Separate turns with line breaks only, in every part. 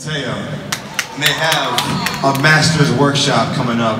Mateo. And they have a master's workshop coming up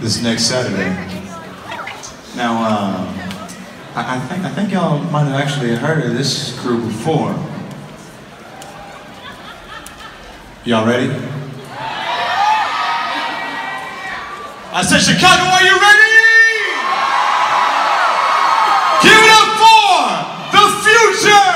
this next Saturday. Now, uh, I, I, think, I think y'all might have actually heard of this crew before. Y'all ready? I said, Chicago, are you ready? Give it up for the future!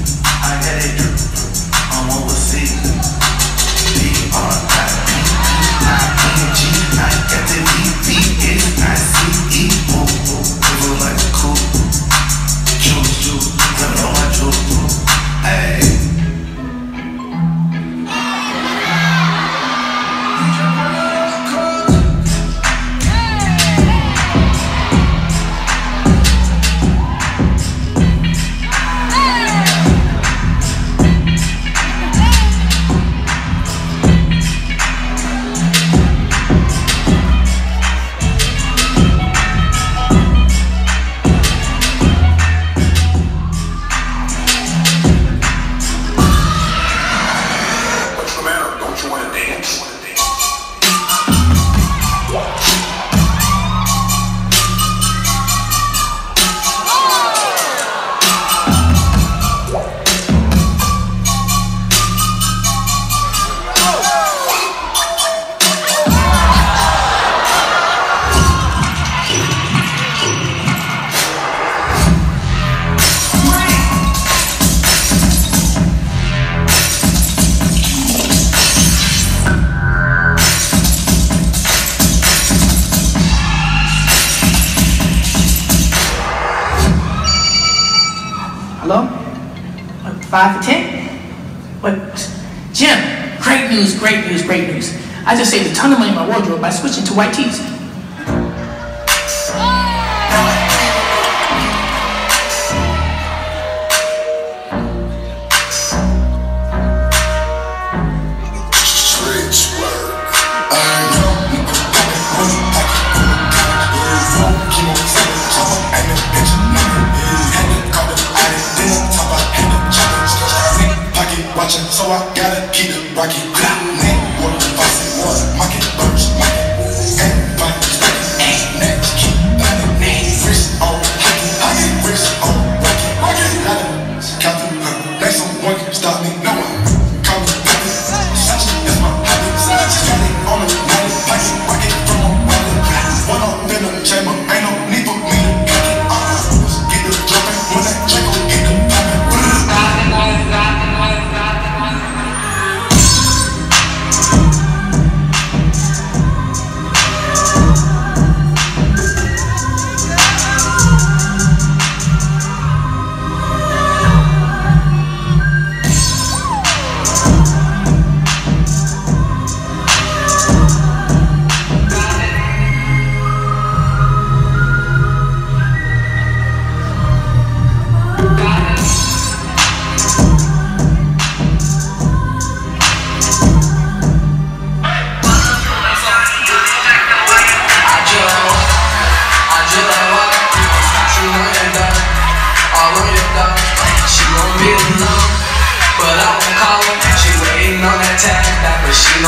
I got it. I'm overseas.
Five for ten? What? Jim, great news, great news, great news. I just saved a ton of money in my wardrobe by switching to white tees.
watching, so I gotta keep it
rocking.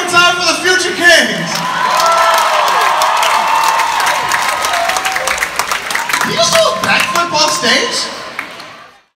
more time for the FutureKingz. Did You just do a backflip off stage?